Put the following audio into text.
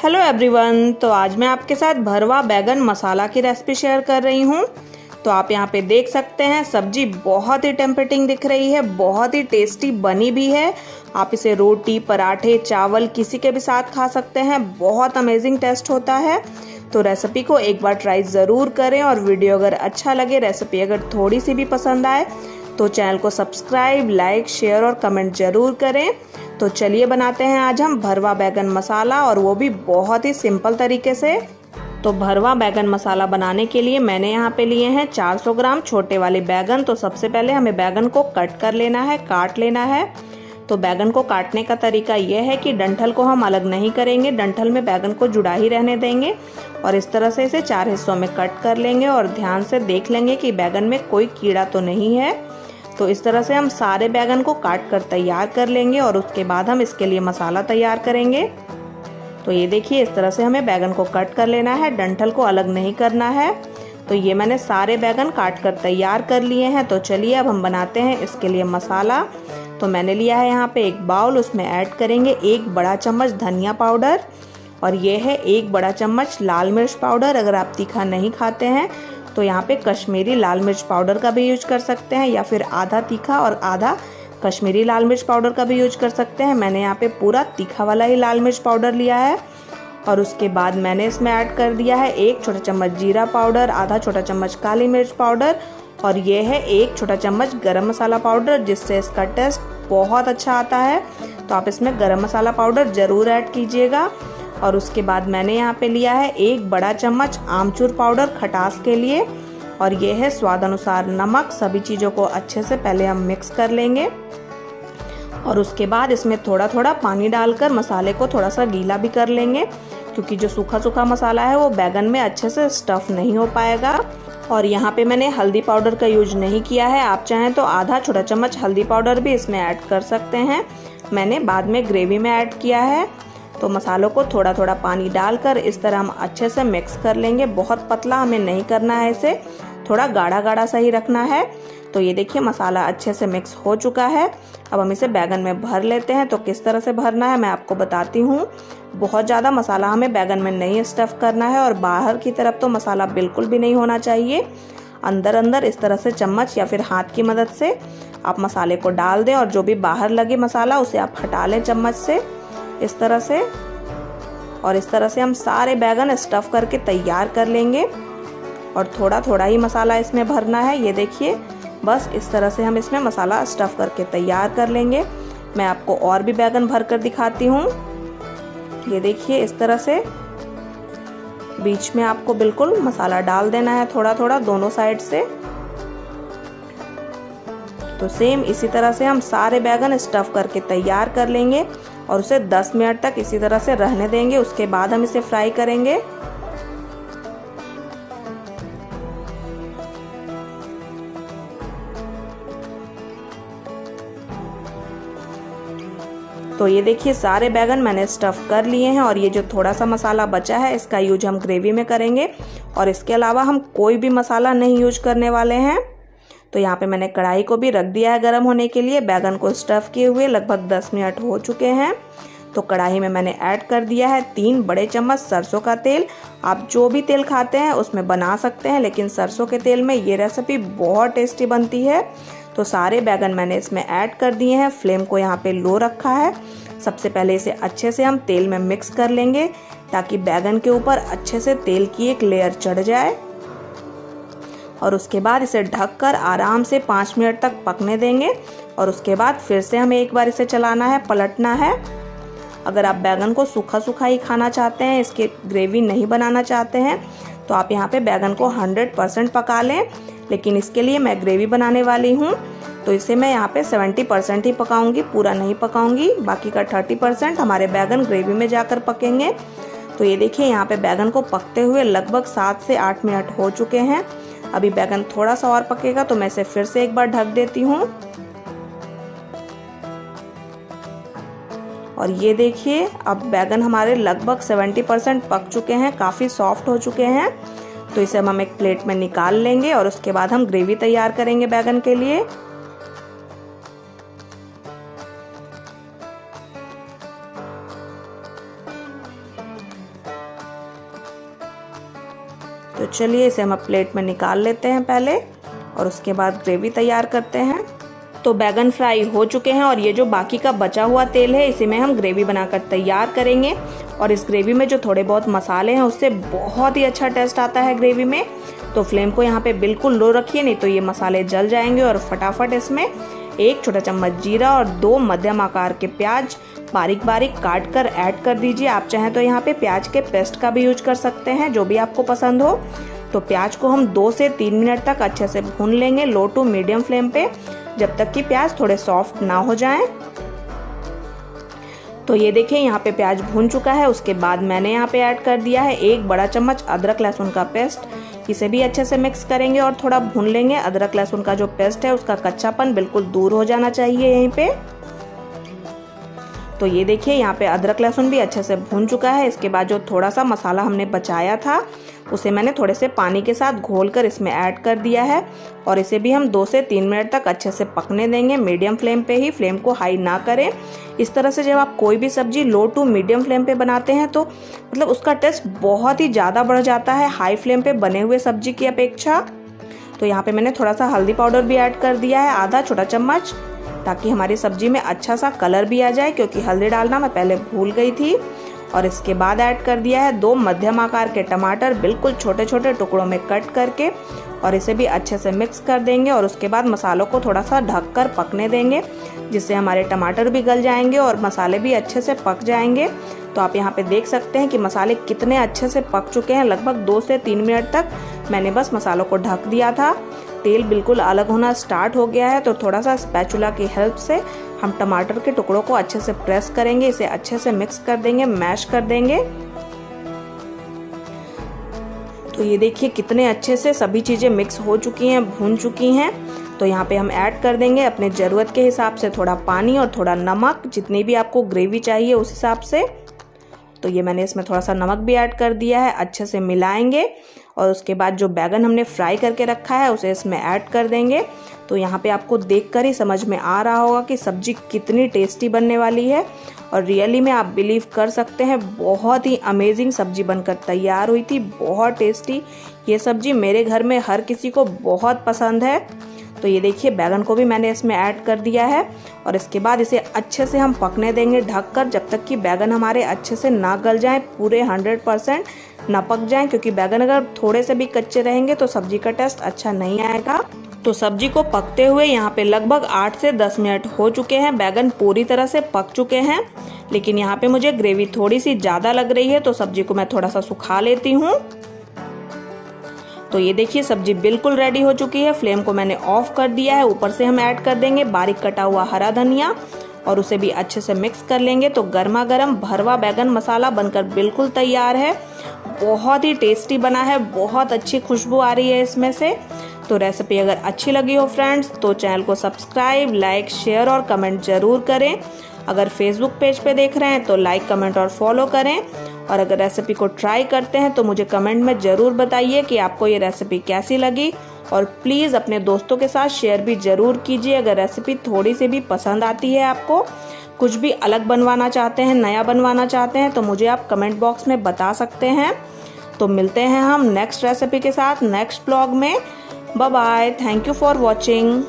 Hello everyone तो आज मैं आपके साथ भरवा बैगन मसाला की रेसिपी शेयर कर रही हूँ। तो आप यहाँ पे देख सकते हैं, सब्ज़ी बहुत ही टेम्पटिंग दिख रही है, बहुत ही टेस्टी बनी भी है। आप इसे रोटी, पराठे, चावल, किसी के भी साथ खा सकते हैं, बहुत अमेजिंग टेस्ट होता है। तो रेसिपी को एक बार ट्राई ज़रूर करें और वीडियो अगर अच्छा लगे रेसिपी अगर थोड़ी सी भी पसंद आए तो चैनल को सब्सक्राइब लाइक शेयर और कमेंट ज़रूर करें। तो चलिए बनाते हैं आज हम भरवा बैगन मसाला और वो भी बहुत ही सिंपल तरीके से। तो भरवा बैगन मसाला बनाने के लिए मैंने यहाँ पे लिए हैं 400 ग्राम छोटे वाले बैगन। तो सबसे पहले हमें बैगन को कट कर लेना है, काट लेना है। तो बैगन को काटने का तरीका यह है कि डंठल को हम अलग नहीं करेंगे, डंठल में बैगन को जुड़ा ही रहने देंगे। और इस तरह से इसे चार हिस्सों में कट कर लेंगे और ध्यान से देख लेंगे कि बैगन में कोई कीड़ा तो नहीं है। तो इस तरह से हम सारे बैगन को काट कर तैयार कर लेंगे और उसके बाद हम इसके लिए मसाला तैयार करेंगे। तो ये देखिए, इस तरह से हमें बैगन को कट कर लेना है। डंठल को अलग नहीं करना है। तो ये मैंने सारे बैगन काट कर तैयार कर लिए हैं। तो चलिए, अब हम बनाते हैं इसके लिए मसाला। तो मैंने लिया है यहाँ पे एक बाउल, उसमें ऐड करेंगे एक बड़ा चम्मच धनिया पाउडर। और ये है एक बड़ा चम्मच लाल मिर्च पाउडर। अगर आप तीखा नहीं खाते हैं तो यहाँ पे कश्मीरी लाल मिर्च पाउडर का भी यूज़ कर सकते हैं, या फिर आधा तीखा और आधा कश्मीरी लाल मिर्च पाउडर का भी यूज़ कर सकते हैं। मैंने यहाँ पे पूरा तीखा वाला ही लाल मिर्च पाउडर लिया है, और उसके बाद मैंने इसमें ऐड कर दिया है एक छोटा चम्मच जीरा पाउडर, आधा छोटा चम्मच काली मिर्च पाउडर, और ये है एक छोटा चम्मच गरम मसाला पाउडर, जिससे इसका टेस्ट बहुत अच्छा आता है। तो आप इसमें गरम मसाला पाउडर ज़रूर ऐड कीजिएगा। और उसके बाद मैंने यहाँ पे लिया है एक बड़ा चम्मच आमचूर पाउडर खटास के लिए। और ये है स्वाद अनुसार नमक। सभी चीज़ों को अच्छे से पहले हम मिक्स कर लेंगे। और उसके बाद इसमें थोड़ा थोड़ा पानी डालकर मसाले को थोड़ा सा गीला भी कर लेंगे। क्योंकि जो सूखा सूखा मसाला है वो बैगन में अच्छे से स्टफ़ नहीं हो पाएगा। और यहाँ पे मैंने हल्दी पाउडर का यूज़ नहीं किया है। आप चाहें तो आधा छोटा चम्मच हल्दी पाउडर भी इसमें ऐड कर सकते हैं। मैंने बाद में ग्रेवी में ऐड किया है। तो मसालों को थोड़ा थोड़ा पानी डालकर इस तरह हम अच्छे से मिक्स कर लेंगे। बहुत पतला हमें नहीं करना है इसे। थोड़ा गाढ़ा गाढ़ा सा ही रखना है। तो ये देखिए मसाला अच्छे से मिक्स हो चुका है। अब हम इसे बैगन में भर लेते हैं। तो किस तरह से भरना है मैं आपको बताती हूँ। बहुत ज़्यादा मसाला हमें बैगन में नहीं स्टफ़ करना है और बाहर की तरफ़ तो मसाला बिल्कुल भी नहीं होना चाहिए। अंदर अंदर इस तरह से चम्मच या फिर हाथ की मदद से आप मसाले को डाल दें और जो भी बाहर लगे मसाला उसे आप हटा लें चम्मच से। इस तरह से। और इस तरह से हम सारे बैगन स्टफ़ करके तैयार कर लेंगे। और थोड़ा थोड़ा ही मसाला इसमें भरना है, ये देखिए। बस इस तरह से हम इसमें मसाला स्टफ़ करके तैयार कर लेंगे। मैं आपको और भी बैगन भर कर दिखाती हूँ। ये देखिए इस तरह से। बीच में आपको बिल्कुल मसाला डाल देना है थोड़ा थोड़ा दोनों साइड से। तो सेम इसी तरह से हम सारे बैगन स्टफ़ करके तैयार कर लेंगे। और उसे 10 मिनट तक इसी तरह से रहने देंगे। उसके बाद हम इसे फ्राई करेंगे। तो ये देखिए, सारे बैगन मैंने स्टफ़ कर लिए हैं और ये जो थोड़ा सा मसाला बचा है, इसका यूज़ हम ग्रेवी में करेंगे। और इसके अलावा हम कोई भी मसाला नहीं यूज़ करने वाले हैं। तो यहाँ पे मैंने कढ़ाई को भी रख दिया है गर्म होने के लिए। बैगन को स्टफ़ किए हुए लगभग 10 मिनट हो चुके हैं। तो कढ़ाई में मैंने ऐड कर दिया है तीन बड़े चम्मच सरसों का तेल। आप जो भी तेल खाते हैं उसमें बना सकते हैं, लेकिन सरसों के तेल में ये रेसिपी बहुत टेस्टी बनती है। तो सारे बैगन मैंने इसमें ऐड कर दिए हैं। फ्लेम को यहाँ पे लो रखा है। सबसे पहले इसे अच्छे से हम तेल में मिक्स कर लेंगे, ताकि बैगन के ऊपर अच्छे से तेल की एक लेयर चढ़ जाए। और उसके बाद इसे ढककर आराम से पाँच मिनट तक पकने देंगे। और उसके बाद फिर से हमें एक बार इसे चलाना है, पलटना है। अगर आप बैगन को सूखा सूखा ही खाना चाहते हैं, इसकी ग्रेवी नहीं बनाना चाहते हैं तो आप यहाँ पे बैगन को 100 परसेंट पका लें। लेकिन इसके लिए मैं ग्रेवी बनाने वाली हूँ तो इसे मैं यहाँ पे 70 परसेंट ही पकाऊँगी, पूरा नहीं पकाऊँगी। बाकी का 30 परसेंट हमारे बैगन ग्रेवी में जाकर पकेंगे। तो ये देखिए, यहाँ पे बैगन को पकते हुए लगभग सात से आठ मिनट हो चुके हैं। अभी बैगन थोड़ा सा और पकेगा तो मैं इसे फिर से एक बार ढक देती हूँ। और ये देखिए, अब बैगन हमारे लगभग 70 परसेंट पक चुके हैं, काफ़ी सॉफ्ट हो चुके हैं। तो इसे हम एक प्लेट में निकाल लेंगे और उसके बाद हम ग्रेवी तैयार करेंगे बैगन के लिए। चलिए इसे हम प्लेट में निकाल लेते हैं पहले और उसके बाद ग्रेवी तैयार करते हैं। तो बैगन फ्राई हो चुके हैं और ये जो बाकी का बचा हुआ तेल है, इसी में हम ग्रेवी बनाकर तैयार करेंगे। और इस ग्रेवी में जो थोड़े बहुत मसाले हैं, उससे बहुत ही अच्छा टेस्ट आता है ग्रेवी में। तो फ्लेम को यहाँ पे बिल्कुल लो रखिए, नहीं तो ये मसाले जल जाएँगे और फटाफट इसमें एक छोटा चम्मच जीरा और दो मध्यम आकार के प्याज। बारीक बारीक काट कर ऐड कर दीजिए। आप चाहें तो यहाँ पे प्याज के पेस्ट का भी यूज़ कर सकते हैं, जो भी आपको पसंद हो। तो प्याज को हम दो से तीन मिनट तक अच्छे से भून लेंगे, लो टू मीडियम फ्लेम पे, जब तक कि प्याज थोड़े सॉफ्ट ना हो जाएँ। तो ये देखिए, यहाँ पे प्याज भून चुका है। उसके बाद मैंने यहाँ पे ऐड कर दिया है एक बड़ा चम्मच अदरक लहसुन का पेस्ट। इसे भी अच्छे से मिक्स करेंगे और थोड़ा भून लेंगे। अदरक लहसुन का जो पेस्ट है, उसका कच्चापन बिल्कुल दूर हो जाना चाहिए यहीं पे। तो ये देखिए, यहाँ पे अदरक लहसुन भी अच्छे से भून चुका है। इसके बाद जो थोड़ा सा मसाला हमने बचाया था, उसे मैंने थोड़े से पानी के साथ घोल कर इसमें ऐड कर दिया है और इसे भी हम दो से तीन मिनट तक अच्छे से पकने देंगे मीडियम फ्लेम पे ही। फ्लेम को हाई ना करें। इस तरह से जब आप कोई भी सब्ज़ी लो टू मीडियम फ्लेम पे बनाते हैं तो मतलब उसका टेस्ट बहुत ही ज़्यादा बढ़ जाता है हाई फ्लेम पे बने हुए सब्ज़ी की अपेक्षा। तो यहाँ पे मैंने थोड़ा सा हल्दी पाउडर भी ऐड कर दिया है, आधा छोटा चम्मच। ताकि हमारी सब्ज़ी में अच्छा सा कलर भी आ जाए, क्योंकि हल्दी डालना मैं पहले भूल गई थी। और इसके बाद ऐड कर दिया है दो मध्यम आकार के टमाटर, बिल्कुल छोटे छोटे टुकड़ों में कट करके, और इसे भी अच्छे से मिक्स कर देंगे, और उसके बाद मसालों को थोड़ा सा ढक कर पकने देंगे, जिससे हमारे टमाटर भी गल जाएँगे और मसाले भी अच्छे से पक जाएँगे। तो आप यहाँ पे देख सकते हैं कि मसाले कितने अच्छे से पक चुके हैं, लगभग दो से तीन मिनट तक। मैंने बस मसालों को ढक दिया था। तेल बिल्कुल अलग होना स्टार्ट हो गया है तो थोड़ा सा स्पैचुला की हेल्प से हम टमाटर के टुकड़ों को अच्छे से प्रेस करेंगे, इसे अच्छे से मिक्स कर देंगे मैश कर देंगे। तो ये देखिए कितने अच्छे से सभी चीज़ें मिक्स हो चुकी हैं, भून चुकी हैं। तो यहाँ पे हम ऐड कर देंगे अपने ज़रूरत के हिसाब से थोड़ा पानी और थोड़ा नमक, जितनी भी आपको ग्रेवी चाहिए उस हिसाब से। तो ये मैंने इसमें थोड़ा सा नमक भी ऐड कर दिया है, अच्छे से मिलाएँगे और उसके बाद जो बैगन हमने फ्राई करके रखा है, उसे इसमें ऐड कर देंगे। तो यहाँ पे आपको देखकर ही समझ में आ रहा होगा कि सब्ज़ी कितनी टेस्टी बनने वाली है और रियली में आप बिलीव कर सकते हैं, बहुत ही अमेजिंग सब्ज़ी बनकर तैयार हुई थी, बहुत टेस्टी। ये सब्ज़ी मेरे घर में हर किसी को बहुत पसंद है। तो ये देखिए, बैगन को भी मैंने इसमें ऐड कर दिया है और इसके बाद इसे अच्छे से हम पकने देंगे ढककर, जब तक कि बैगन हमारे अच्छे से ना गल जाएँ, पूरे हंड्रेड परसेंट ना पक जाएँ, क्योंकि बैगन अगर थोड़े से भी कच्चे रहेंगे तो सब्ज़ी का टेस्ट अच्छा नहीं आएगा। तो सब्ज़ी को पकते हुए यहाँ पे लगभग आठ से दस मिनट हो चुके हैं, बैगन पूरी तरह से पक चुके हैं, लेकिन यहाँ पे मुझे ग्रेवी थोड़ी सी ज़्यादा लग रही है तो सब्ज़ी को मैं थोड़ा सा सुखा लेती हूँ। तो ये देखिए, सब्ज़ी बिल्कुल रेडी हो चुकी है। फ्लेम को मैंने ऑफ़ कर दिया है। ऊपर से हम ऐड कर देंगे बारीक कटा हुआ हरा धनिया और उसे भी अच्छे से मिक्स कर लेंगे। तो गर्मा गर्म भरवा बैगन मसाला बनकर बिल्कुल तैयार है। बहुत ही टेस्टी बना है। बहुत अच्छी खुशबू आ रही है इसमें से। तो रेसिपी अगर अच्छी लगी हो फ्रेंड्स तो चैनल को सब्सक्राइब लाइक शेयर और कमेंट ज़रूर करें। अगर फेसबुक पेज पे देख रहे हैं तो लाइक कमेंट और फॉलो करें। और अगर रेसिपी को ट्राई करते हैं तो मुझे कमेंट में ज़रूर बताइए कि आपको ये रेसिपी कैसी लगी। और प्लीज़ अपने दोस्तों के साथ शेयर भी ज़रूर कीजिए, अगर रेसिपी थोड़ी सी भी पसंद आती है आपको। कुछ भी अलग बनवाना चाहते हैं, नया बनवाना चाहते हैं तो मुझे आप कमेंट बॉक्स में बता सकते हैं। तो मिलते हैं हम नेक्स्ट रेसिपी के साथ नेक्स्ट ब्लॉग में। Bye bye thank you for watching